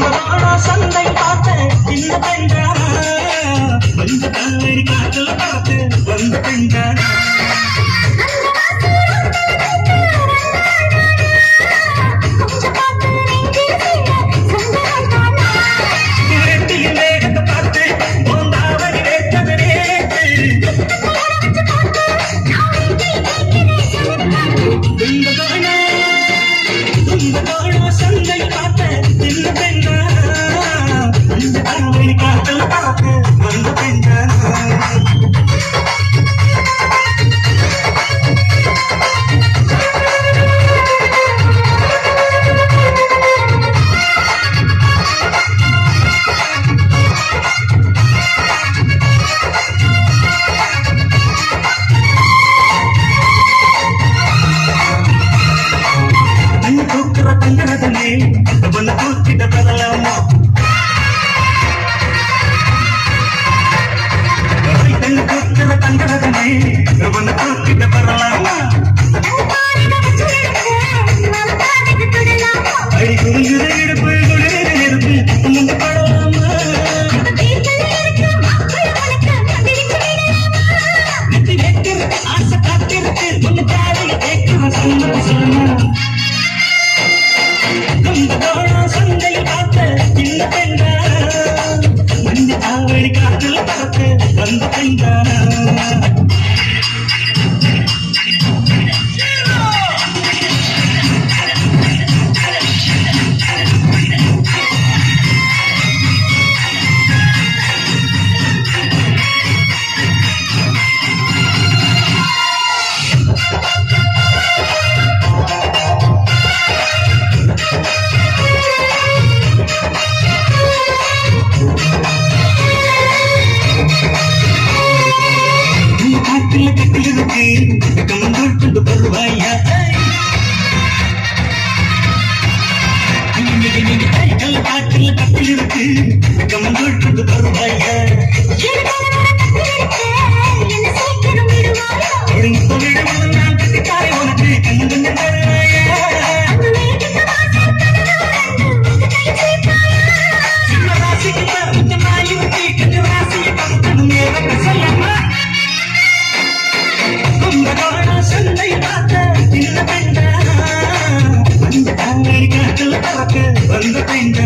வாடா சந்தை பார்த்து இந்த பெண்கள். வந்த வந்த பெண்கள். ಬಂದು ಕೂತಿದ್ದ ಪ್ರದಳಮ್ಮ காதில் பார்த்து வந்து பின்தானா கம்ப்யூட்டருக்கு தருவாங்க வந்த பெண்ட